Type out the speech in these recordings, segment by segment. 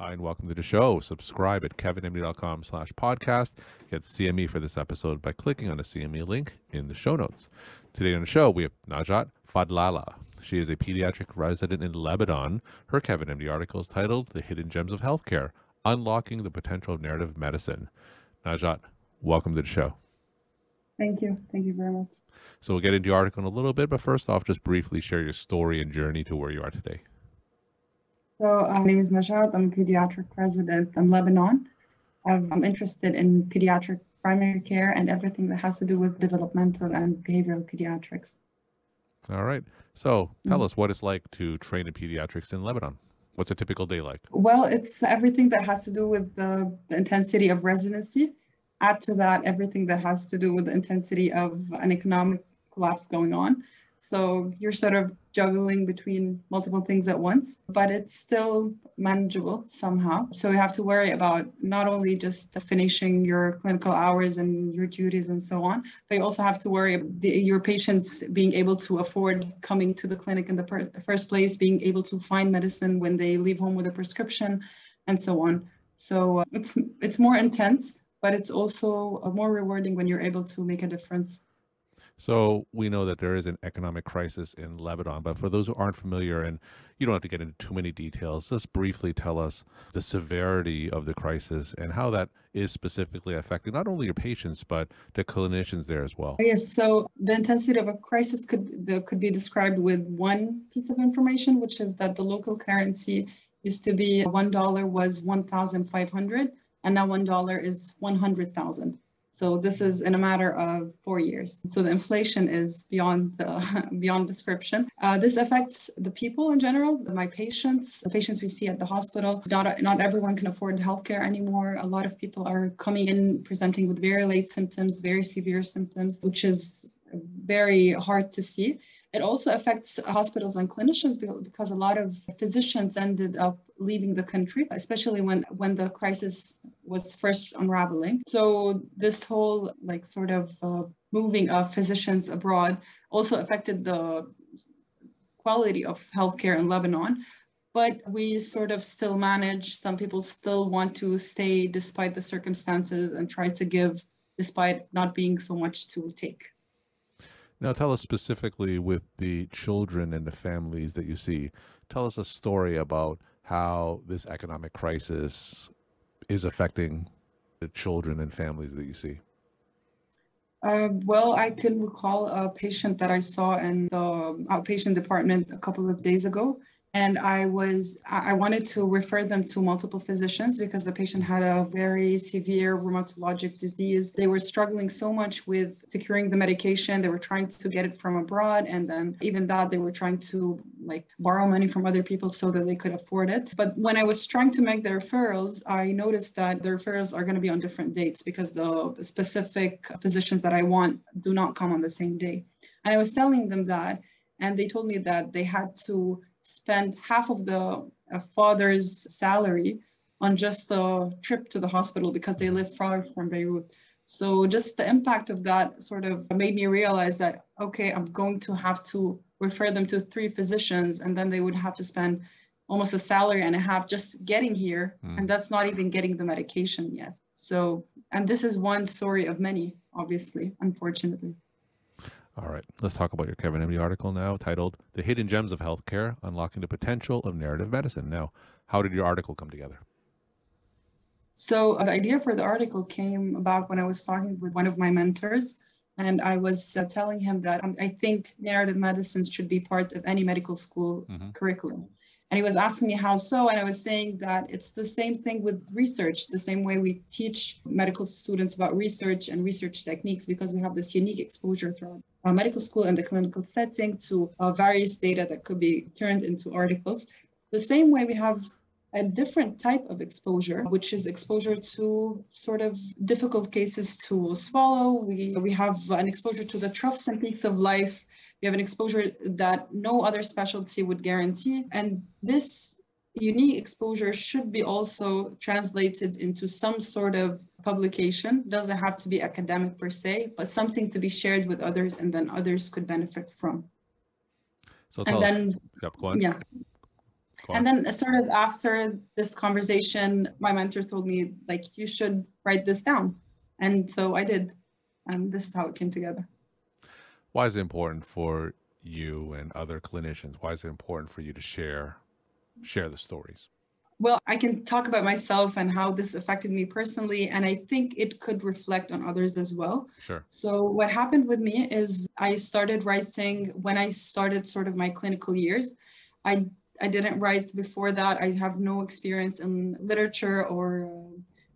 Hi, and welcome to the show. Subscribe at kevinmd.com slash podcast. Get CME for this episode by clicking on the CME link in the show notes. Today on the show, we have Najat Fadlallah. She is a pediatric resident in Lebanon. Her Kevin MD article is titled The Hidden Gems of Healthcare Unlocking the Potential of Narrative Medicine. Najat, welcome to the show. Thank you. Thank you very much. So we'll get into your article in a little bit, but first off, just briefly share your story and journey to where you are today. So uh, my name is Najat. I'm a pediatric resident in Lebanon. I'm interested in pediatric primary care and everything that has to do with developmental and behavioral pediatrics. All right. So tell mm-hmm. us what it's like to train in pediatrics in Lebanon. What's a typical day like? Well, it's everything that has to do with the, the intensity of residency. Add to that everything that has to do with the intensity of an economic collapse going on. So you're sort of juggling between multiple things at once, but it's still manageable somehow. So you have to worry about not only just finishing your clinical hours and your duties and so on, but you also have to worry about the, your patients being able to afford coming to the clinic in the per- first place, being able to find medicine when they leave home with a prescription, and so on. So uh, it's it's more intense, but it's also uh, more rewarding when you're able to make a difference so we know that there is an economic crisis in Lebanon, but for those who aren't familiar, and you don't have to get into too many details, just briefly tell us the severity of the crisis and how that is specifically affecting not only your patients but the clinicians there as well. Yes, so the intensity of a crisis could the, could be described with one piece of information, which is that the local currency used to be one dollar was one thousand five hundred, and now one dollar is one hundred thousand. So this is in a matter of four years. So the inflation is beyond uh, beyond description. Uh, this affects the people in general, my patients, the patients we see at the hospital. Not not everyone can afford healthcare anymore. A lot of people are coming in presenting with very late symptoms, very severe symptoms, which is very hard to see. It also affects hospitals and clinicians because a lot of physicians ended up leaving the country, especially when, when the crisis was first unraveling. So this whole like sort of uh, moving of physicians abroad also affected the quality of healthcare in Lebanon. But we sort of still manage, some people still want to stay despite the circumstances and try to give despite not being so much to take. Now, tell us specifically with the children and the families that you see. Tell us a story about how this economic crisis is affecting the children and families that you see. Uh, well, I can recall a patient that I saw in the outpatient department a couple of days ago and I was I wanted to refer them to multiple physicians because the patient had a very severe rheumatologic disease. They were struggling so much with securing the medication. They were trying to get it from abroad, and then even that they were trying to like borrow money from other people so that they could afford it. But when I was trying to make the referrals, I noticed that the referrals are going to be on different dates because the specific physicians that I want do not come on the same day. And I was telling them that, and they told me that they had to spend half of the uh, father's salary on just a trip to the hospital because they live far from Beirut. So just the impact of that sort of made me realize that, okay, I'm going to have to refer them to three physicians and then they would have to spend almost a salary and a half just getting here. Mm. And that's not even getting the medication yet. So, and this is one story of many, obviously, unfortunately. All right, let's talk about your Kevin MD article now titled The Hidden Gems of Healthcare Unlocking the Potential of Narrative Medicine. Now, how did your article come together? So, the idea for the article came about when I was talking with one of my mentors, and I was uh, telling him that um, I think narrative medicine should be part of any medical school mm-hmm. curriculum. And he was asking me how so, and I was saying that it's the same thing with research, the same way we teach medical students about research and research techniques because we have this unique exposure throughout medical school and the clinical setting to uh, various data that could be turned into articles. The same way we have a different type of exposure, which is exposure to sort of difficult cases to swallow. We, we have an exposure to the troughs and peaks of life we have an exposure that no other specialty would guarantee. And this unique exposure should be also translated into some sort of publication. Doesn't have to be academic per se, but something to be shared with others and then others could benefit from. So and then, yep, yeah. And then sort of after this conversation, my mentor told me like, you should write this down. And so I did. And this is how it came together. Why is it important for you and other clinicians? Why is it important for you to share share the stories? Well, I can talk about myself and how this affected me personally, and I think it could reflect on others as well. Sure. So, what happened with me is I started writing when I started sort of my clinical years. I I didn't write before that. I have no experience in literature or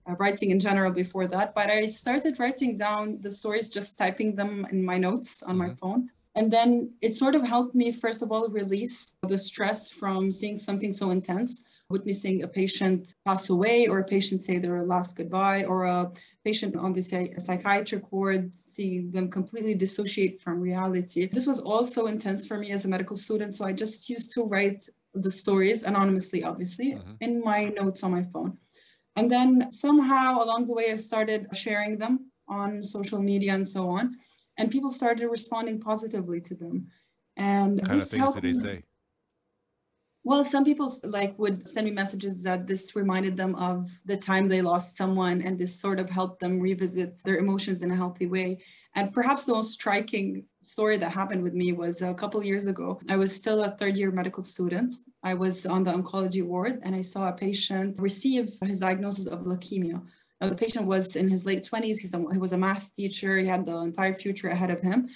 uh, writing in general before that, but I started writing down the stories, just typing them in my notes on mm-hmm. my phone. And then it sort of helped me, first of all, release the stress from seeing something so intense, witnessing a patient pass away, or a patient say their last goodbye, or a patient on the psychiatric ward, seeing them completely dissociate from reality. This was also intense for me as a medical student. So I just used to write the stories anonymously, obviously, mm-hmm. in my notes on my phone. And then somehow along the way, I started sharing them on social media and so on and people started responding positively to them. And what kind this of things did they say? Well, some people like would send me messages that this reminded them of the time they lost someone, and this sort of helped them revisit their emotions in a healthy way. And perhaps the most striking story that happened with me was a couple years ago. I was still a third year medical student. I was on the oncology ward, and I saw a patient receive his diagnosis of leukemia. Now, the patient was in his late 20s. He's a, he was a math teacher. He had the entire future ahead of him.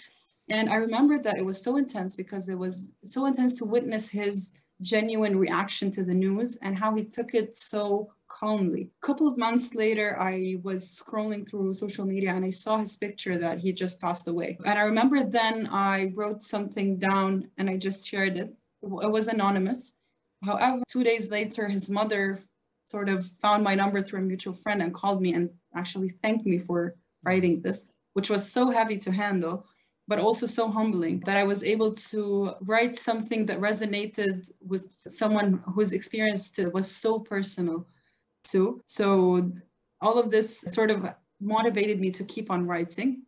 And I remember that it was so intense because it was so intense to witness his genuine reaction to the news and how he took it so calmly. A couple of months later, I was scrolling through social media and I saw his picture that he just passed away. And I remember then I wrote something down and I just shared it. It was anonymous. However, two days later, his mother sort of found my number through a mutual friend and called me and actually thanked me for writing this, which was so heavy to handle, but also so humbling that I was able to write something that resonated with someone whose experience was so personal too. So all of this sort of motivated me to keep on writing.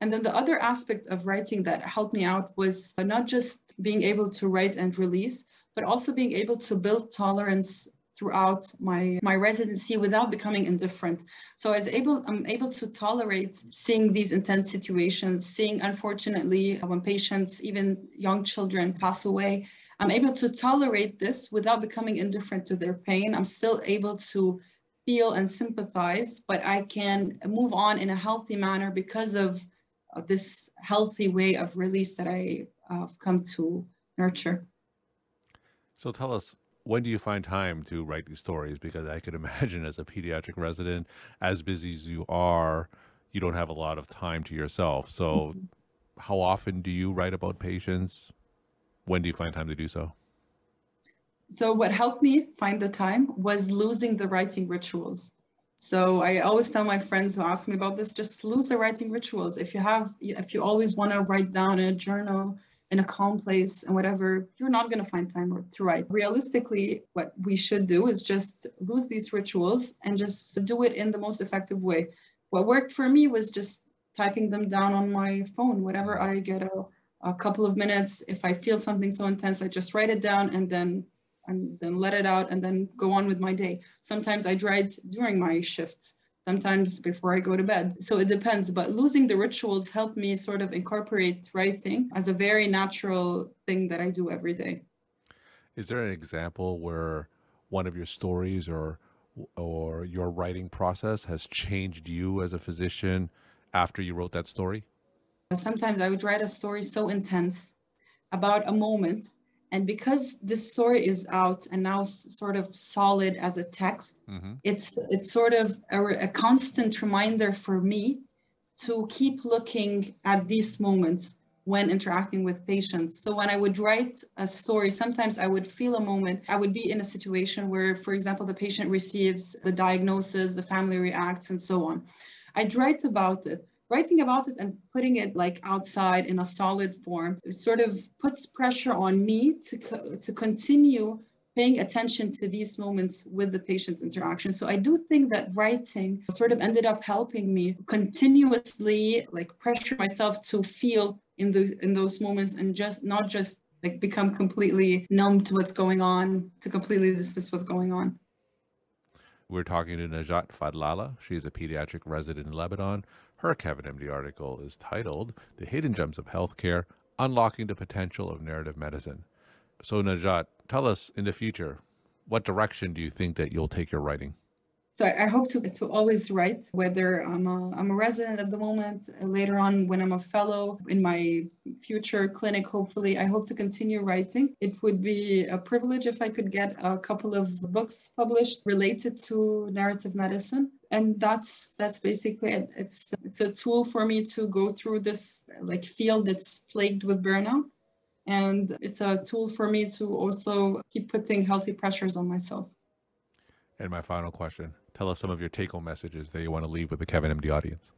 And then the other aspect of writing that helped me out was not just being able to write and release, but also being able to build tolerance throughout my my residency without becoming indifferent. So i was able i'm able to tolerate seeing these intense situations seeing unfortunately when patients even young children pass away i'm able to tolerate this without becoming indifferent to their pain. I'm still able to feel and sympathize but i can move on in a healthy manner because of uh, this healthy way of release that i have uh, come to nurture. So tell us when do you find time to write these stories? Because I could imagine as a pediatric resident, as busy as you are, you don't have a lot of time to yourself. So, mm-hmm. how often do you write about patients? When do you find time to do so? So, what helped me find the time was losing the writing rituals. So I always tell my friends who ask me about this, just lose the writing rituals. If you have, if you always want to write down in a journal, in a calm place and whatever, you're not going to find time to write. Realistically, what we should do is just lose these rituals and just do it in the most effective way. What worked for me was just typing them down on my phone whatever I get a, a couple of minutes. If I feel something so intense, I just write it down and then and then let it out and then go on with my day. Sometimes I write during my shifts sometimes before I go to bed. So it depends, but losing the rituals helped me sort of incorporate writing as a very natural thing that I do every day. Is there an example where one of your stories or or your writing process has changed you as a physician after you wrote that story? Sometimes I would write a story so intense about a moment and because this story is out and now sort of solid as a text mm-hmm. it's it's sort of a, a, constant reminder for me to keep looking at these moments when interacting with patients so when i would write a story sometimes i would feel a moment i would be in a situation where for example the patient receives the diagnosis the family reacts and so on i'd write about it writing about it and putting it like outside in a solid form sort of puts pressure on me to, co- to continue paying attention to these moments with the patient's interaction. So I do think that writing sort of ended up helping me continuously like pressure myself to feel in those in those moments and just not just like become completely numb to what's going on, to completely dismiss what's going on. We're talking to Najat Fadlallah. She's a pediatric resident in Lebanon. Her Kevin MD article is titled The Hidden Gems of Healthcare Unlocking the Potential of Narrative Medicine. So, Najat, tell us in the future, what direction do you think that you'll take your writing? So I hope to, to always write, whether I'm a, I'm a resident at the moment, later on when I'm a fellow in my future clinic, hopefully, I hope to continue writing. It would be a privilege if I could get a couple of books published related to narrative medicine. And that's that's basically it. It's it's a tool for me to go through this like field that's plagued with burnout. And it's a tool for me to also keep putting healthy pressures on myself. And my final question tell us some of your take home messages that you want to leave with the Kevin MD audience.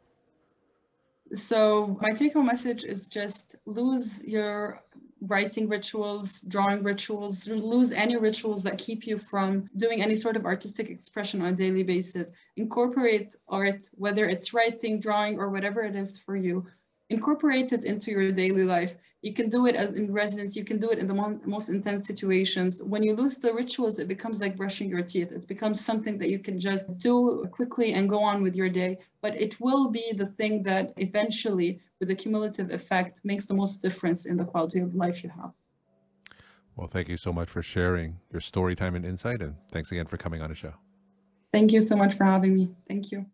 So, my take home message is just lose your writing rituals, drawing rituals, lose any rituals that keep you from doing any sort of artistic expression on a daily basis. Incorporate art, whether it's writing, drawing, or whatever it is for you incorporate it into your daily life. You can do it as in residence. You can do it in the mo most intense situations. When you lose the rituals, it becomes like brushing your teeth. It becomes something that you can just do quickly and go on with your day. But it will be the thing that eventually, with the cumulative effect, makes the most difference in the quality of life you have. Well, thank you so much for sharing your story time and insight. And thanks again for coming on the show. Thank you so much for having me. Thank you.